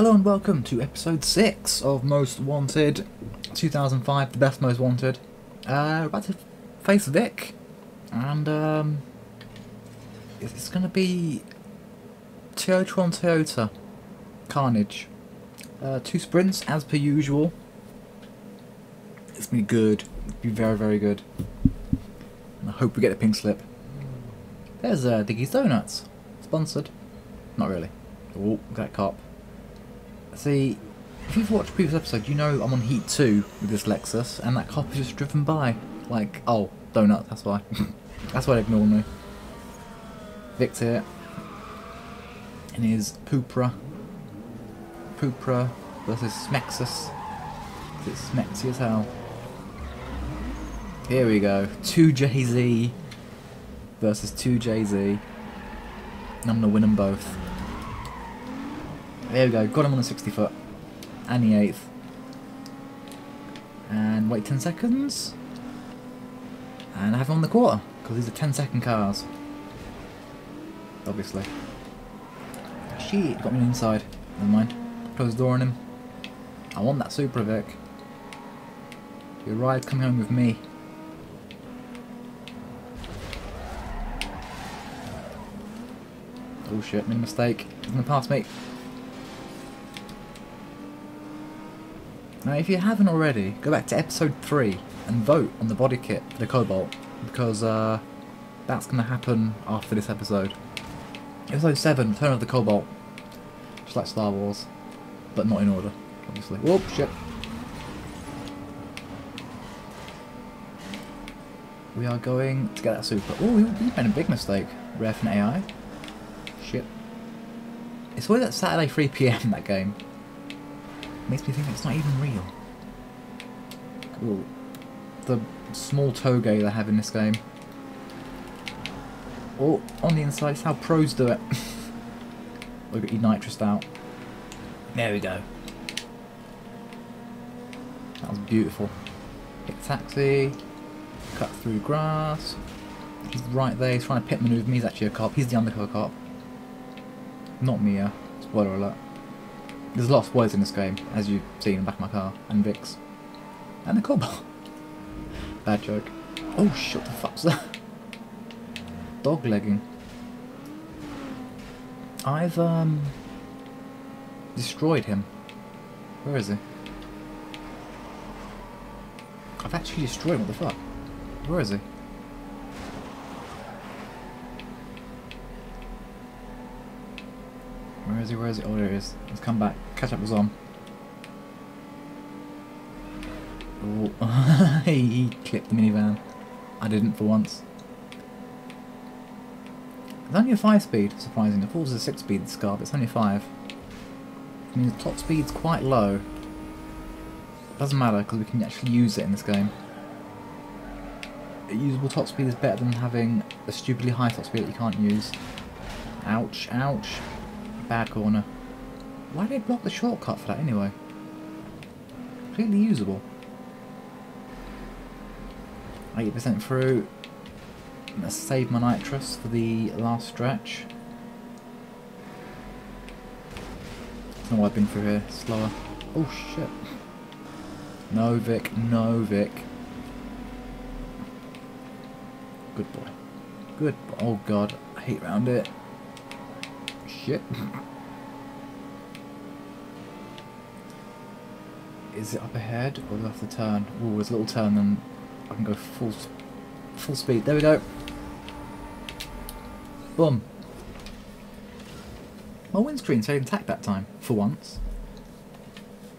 Hello and welcome to episode 6 of Most Wanted 2005, the best Most Wanted. Uh, we're about to face Vic, and um, it's, going to be Teotron Toyota Carnage. Uh, two sprints as per usual. It's going to be good, be very, very good. And I hope we get a pink slip. There's uh, Diggy's Donuts, sponsored. Not really. Oh, that cop. See, if you've watched previous episodes, you know I'm on Heat 2 with this Lexus, and that cop is just driven by. Like, oh, donut, that's why. that's why they ignore me. Victor in his Poopra. Poopra versus Smexus. It's Smexy as hell. Here we go. 2JZ versus 2JZ. And I'm going to win them both. There we go, got him on the 60 foot. And the 8th. And wait 10 seconds. And I have him on the quarter, because these are 10 second cars. Obviously. Shit, got me inside. Never mind. Close the door on him. I want that Super Vic. Your ride coming home with me. Oh shit, made a mistake. He's gonna pass me. Now, if you haven't already, go back to episode 3 and vote on the body kit for the Cobalt, because uh, that's going to happen after this episode. Episode 7, Return of the Cobalt. Just like Star Wars, but not in order, obviously. Whoop, shit. We are going to get that super. Oh, we, we made a big mistake. Ref and AI. Shit. It's always at Saturday 3pm, that game. Makes me think it's not even real. Cool. The small toge they have in this game. Oh, on the inside, it's how pros do it. Look at your nitrous out. There we go. That was beautiful. Hit taxi. Cut through grass. He's right there, he's trying to pit maneuver me. He's actually a cop. He's the undercover cop. Not Mia. Spoiler alert. There's a lot of spoilers in this game, as you've seen in the back of my car, and Vix. And the cobalt. Bad joke. Oh shut the fuck's that? Dog legging. I've, um... Destroyed him. Where is he? I've actually destroyed him, what the fuck? Where is he? Where is he? Where is he? Oh, there he is. Let's come back. Catch up with Zom. Oh, he, clipped the minivan. I didn't for once. It's only a 5 speed, surprising. It was a 6 speed Scar, but it's only 5. I mean, the top speed's quite low. Doesn't matter, because we can actually use it in this game. A usable top speed is better than having a stupidly high top speed that you can't use. Ouch, ouch. Bad corner. Why did they block the shortcut for that anyway? Completely usable. 80% through. I'm gonna save my nitrous for the last stretch. Don't I've been through here. Slower. Oh shit. No Vic, no Vic. Good boy. Good boy. Oh god, I hate round it. Shit. Is it up ahead or do I have to turn? Oh, there's a little turn and I can go full full speed. There we go. Boom. My windscreen stayed intact that time, for once.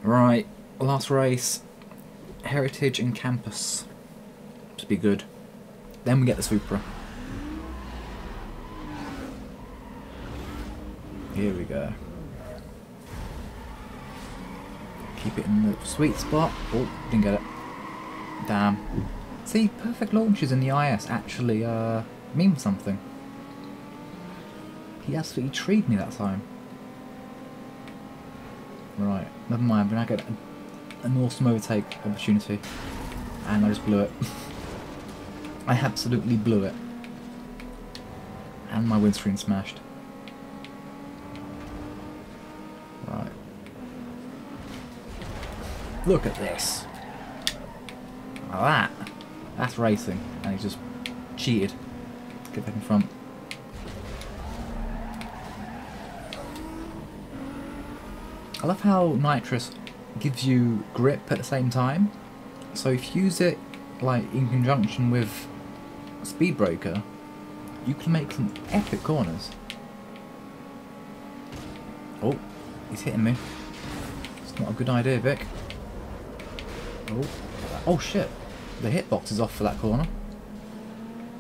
Right, last race. Heritage and Campus. To be good. Then we get the Supra. Here we go. Keep it in the sweet spot. Oh, didn't get it. Damn. See, perfect launches in the IS actually uh, mean something. He absolutely treed me that time. Right, never mind, but I get an awesome overtake opportunity. And I just blew it. I absolutely blew it. And my windscreen smashed. Look at this. That. That's racing. And he just cheated. Get back in front. I love how nitrous gives you grip at the same time. So if you use it like in conjunction with speed breaker, you can make some epic corners. Oh, he's hitting me. It's not a good idea, Vic. Oh, oh shit. The hitbox is off for that corner.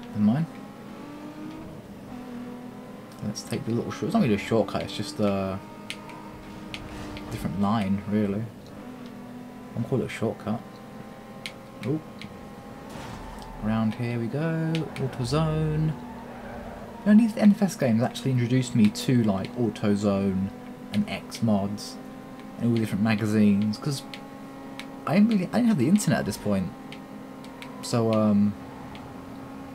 Never mind. Let's take the little short. It's not really a shortcut. It's just a different line, really. I'm call it a shortcut. Oh. Around here we go. AutoZone. You know, these NFS games actually introduced me to like AutoZone and X mods and all the different magazines because I didn't really I didn't have the internet at this point. So um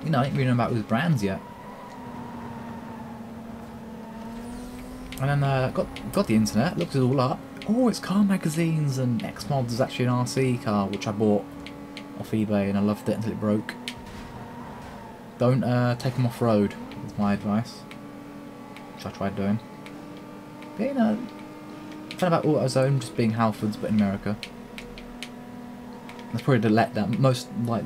you know I didn't really know about those brands yet. And then uh, got got the internet, looked it all up. Oh, it's car magazines and X mods is actually an RC car which I bought off eBay and I loved it until it broke. Don't uh, take them off road, is my advice. Which I tried doing. But you know, fun about AutoZone just being Halfords but in America. That's probably the let that most like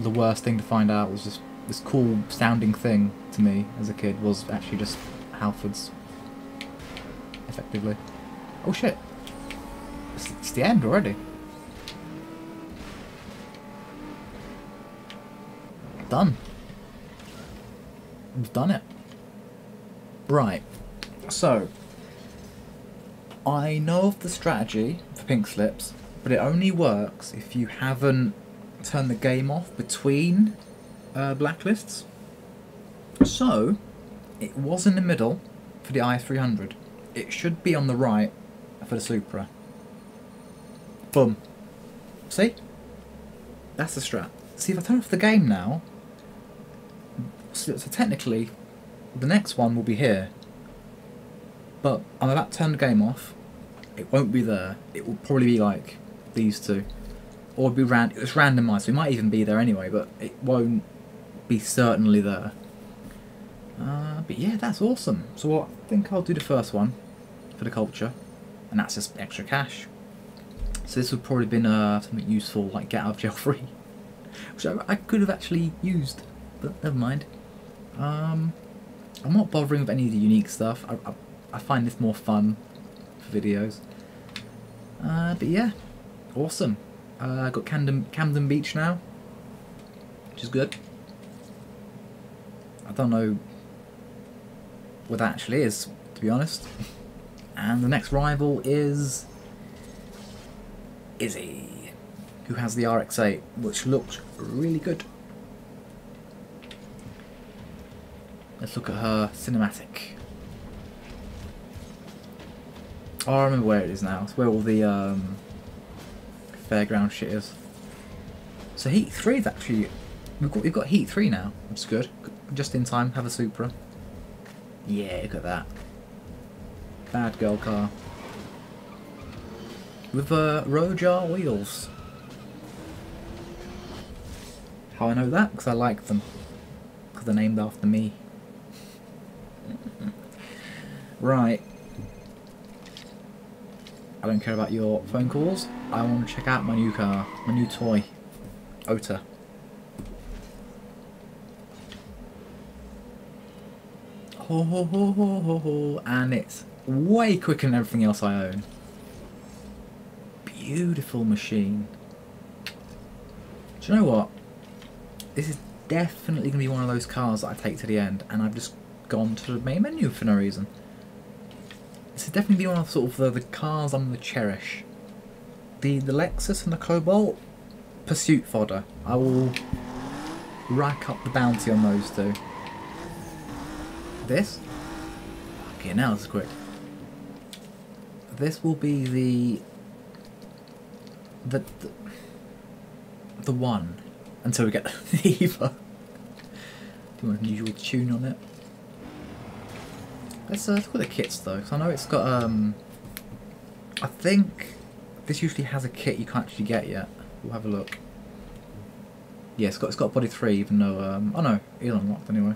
the worst thing to find out was just this cool sounding thing to me as a kid was actually just Halfords. Effectively. Oh shit. It's, it's the end already. Done. We've done it. Right. So, I know of the strategy for pink slips, but it only works if you haven't turned the game off between uh, blacklists. So, it was in the middle for the IS300. It should be on the right for the Supra. Boom. See? That's the strat. See, if I turn off the game now, so, so technically, the next one will be here. But I'm about to turn the game off. It won't be there. It will probably be like these two. Or be ran it's randomized, so it might even be there anyway, but it won't be certainly there. Uh, but yeah, that's awesome. So I think I'll do the first one for the culture, and that's just extra cash. So this would probably been uh, something useful, like get out of jail free, which I, I could have actually used, but never mind. Um, I'm not bothering with any of the unique stuff. I, I, I find this more fun for videos. Uh, but yeah, awesome. Uh, got Camden, Camden Beach now, which is good. I don't know what that actually is, to be honest. And the next rival is Izzy, who has the RX-8, which looks really good. Let's look at her cinematic. Oh, I remember where it is now. It's where all the um, fairground shit is. So Heat 3 is actually... We've got, we've got Heat 3 now, is good. Just in time, have a Supra. Yeah, look at that. Bad girl car. With uh, Rojar wheels. How I know that? Because I like them. Because they're named after me. right. I don't care about your phone calls. I want to check out my new car, my new toy, Ota. Ho ho ho ho ho ho, and it's way quicker than everything else I own. Beautiful machine. Do you know what? This is definitely going to be one of those cars that I take to the end, and I've just gone to the main menu for no reason. This is definitely one of sort of the, the cars I'm going to cherish. The the Lexus and the Cobalt, pursuit fodder. I will rack up the bounty on those two. This? Okay, now this is quick. This will be the the the, the one until we get the Eva. Do you want an unusual tune on it? Let's, uh, look at the kits though, because I know it's got, um, I think This usually has a kit you can't actually get yet. We'll have a look. Yeah, it's got it's got body three, even though um, oh no, it's unlocked anyway.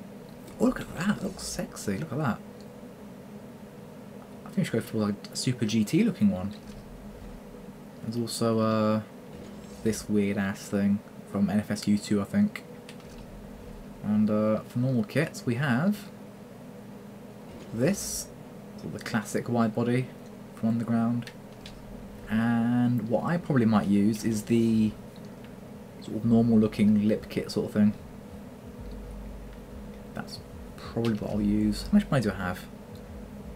Oh look at that, it looks sexy. Look at that. I think we should go for like a super GT looking one. There's also uh, this weird ass thing from NFSU2, I think. And uh, for normal kits, we have this, the classic wide body from Underground. And what I probably might use is the sort of normal looking lip kit sort of thing. That's probably what I'll use. How much money do I have?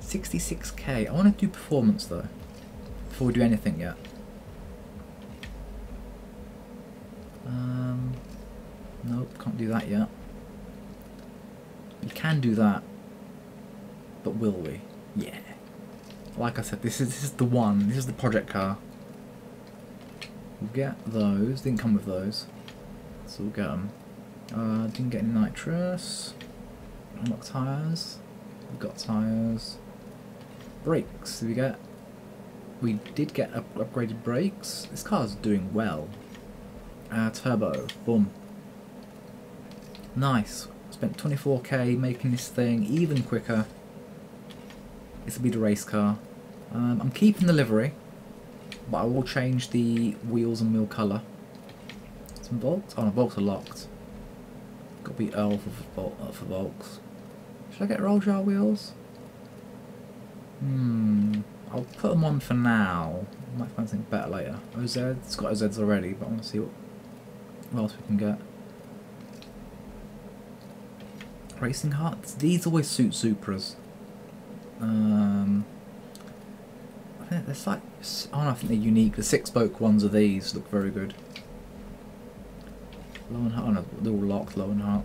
66k. I want to do performance though, before we do anything yet. Um, nope, can't do that yet. You can do that, but will we? Yeah. Like I said, this is this is the one. This is the project car. We'll get those. Didn't come with those, so we'll get them. Uh, didn't get any nitrous. Unlock tires. We've got tires. Brakes. Did we get? We did get up upgraded brakes. This car's doing well. Uh, turbo. Boom. Nice. Spent 24k making this thing even quicker. This will be the race car. Um, I'm keeping the livery, but I will change the wheels and wheel colour. Some bolts? Oh no, bolts are locked. Got to be L for, for, for bolts. Should I get roll jar wheels? Hmm, I'll put them on for now. Might find something better later. OZ, it's got OZs already, but I want to see what, what else we can get. Racing Harts? These always suit Supras. Um, I think they're like, oh, I think they're unique. The six spoke ones of these look very good. Lowenhart, oh no, they're all locked, Lowenhart.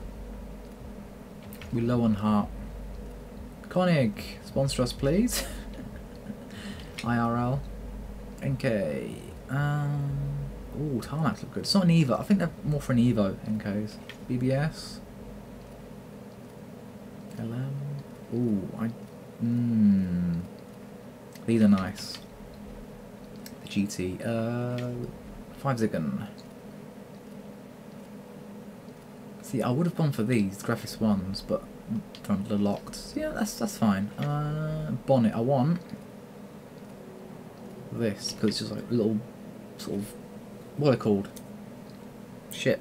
We low on heart. Koenig, sponsor us please. IRL. NK. Um, oh, tarmacs look good. It's not an Evo. I think they're more for an Evo, NKs. BBS. LM. Oh, I Mmm. These are nice. The GT. Uh, 5Zigen. See, I would have gone for these graphics ones, but from the locked. Yeah, that's that's fine. Uh, bonnet. I want this because it's just like a little sort of what are called? Shit.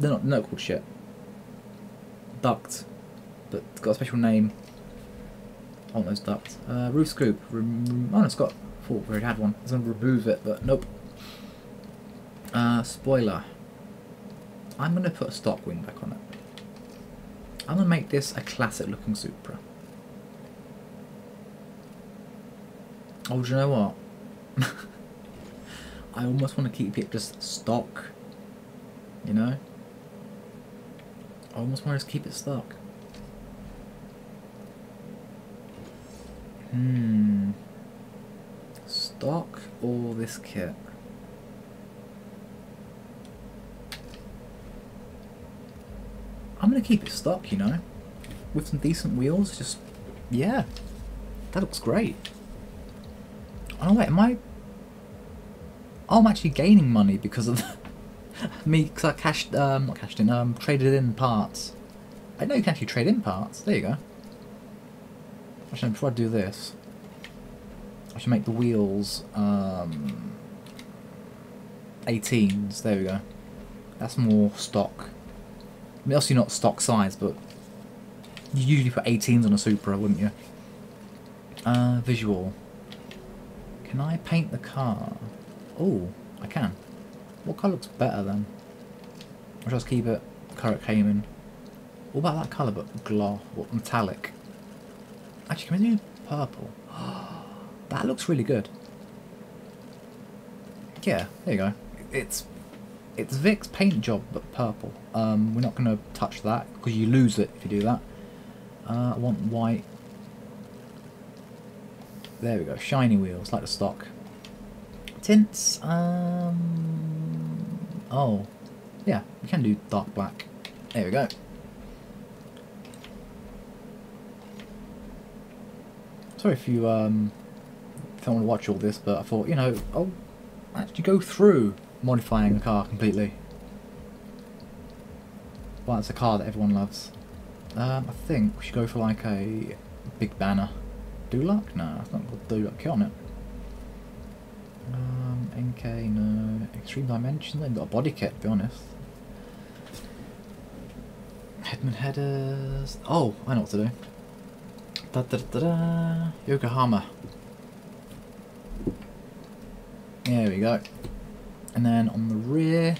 They're not. They're not called shit. Duct, but it's got a special name those ducts. Uh, roof scoop. Rem oh, no, it's got. Thought we had one. I was going to remove it, but nope. Uh, spoiler. I'm going to put a stock wing back on it. I'm going to make this a classic looking Supra. Oh, do you know what? I almost want to keep it just stock. You know? I almost want to just keep it stock. Hmm. Stock or this kit? I'm gonna keep it stock, you know, with some decent wheels. Just yeah, that looks great. Oh wait, am I? Oh, I'm actually gaining money because of me because I cashed, um, not cashed in, um, traded in parts. I know you can actually trade in parts. There you go. Actually, before I do this, I should make the wheels um, 18s. There we go. That's more stock. I mean, obviously not stock size, but you usually put 18s on a Supra, wouldn't you? Uh, visual. Can I paint the car? Oh, I can. What colour looks better then? I'll just keep it the colour it came in. What about that colour but gloss, what, metallic? Actually, can we do purple? that looks really good. Yeah, there you go. It's it's Vic's paint job, but purple. Um, we're not going to touch that, because you lose it if you do that. Uh, I want white. There we go, shiny wheels, like the stock. Tints, um... Oh, yeah, we can do dark black. There we go. Sorry if you um, don't want to watch all this, but I thought, you know, I'll actually go through modifying a car completely. Well, it's a car that everyone loves. Um, I think we should go for like a big banner. Duloc? No, it's not got Duloc kit on it. Um, NK, no. Extreme Dimension, they've got a body kit, to be honest. Hedman headers. Oh, I know what to do. Da da da da. Yokohama. There we go. And then on the rear,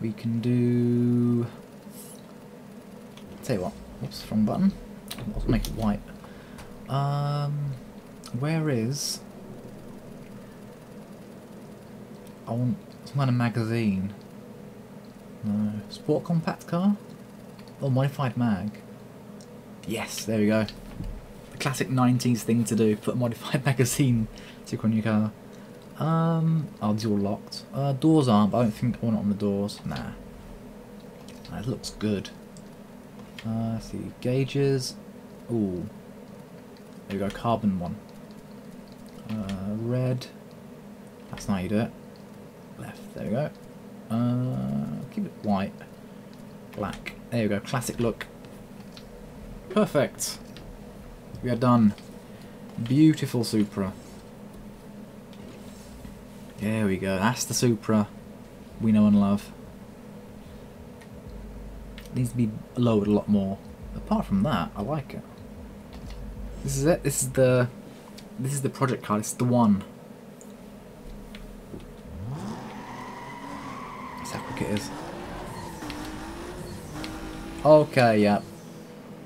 we can do. Tell you what. Oops, wrong button. Let's make it white. Um, where is? I want some kind of magazine. No, sport compact car. Oh, modified mag. Yes, there we go. Classic 90s thing to do, put a modified magazine sticker on your car. Um, oh, these are all locked. Uh, doors aren't, but I don't think want it on the doors. Nah. That looks good. Uh, see, gauges. Ooh. There we go, carbon one. Uh, red. That's not how you do it. Left, there we go. Uh, keep it white. Black. There we go, classic look. Perfect. We are done. Beautiful Supra. There we go, that's the Supra we know and love. needs to be lowered a lot more. Apart from that, I like it. This is it, this is the this is the project card, it's the one. That's how quick it is. Okay, yeah.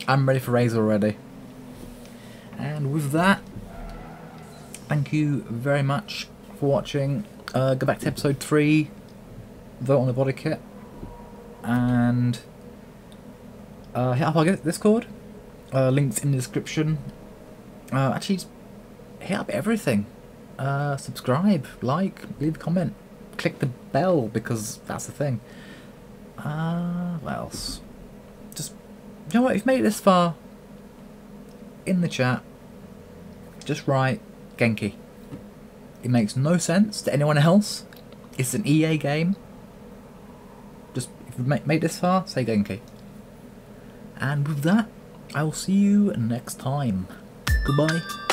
I'm ready for Razor already. And with that, thank you very much for watching. Uh, go back to episode 3, vote on the body kit, and uh, hit up our Discord. Uh, links in the description. Uh, actually, hit up everything. Uh, subscribe, like, leave a comment, click the bell because that's the thing. Uh, what else? Just, you know what, if you've made it this far, in the chat, just write Genki. It makes no sense to anyone else. It's an EA game. Just, if you've made this far, say Genki. And with that, I will see you next time. Goodbye.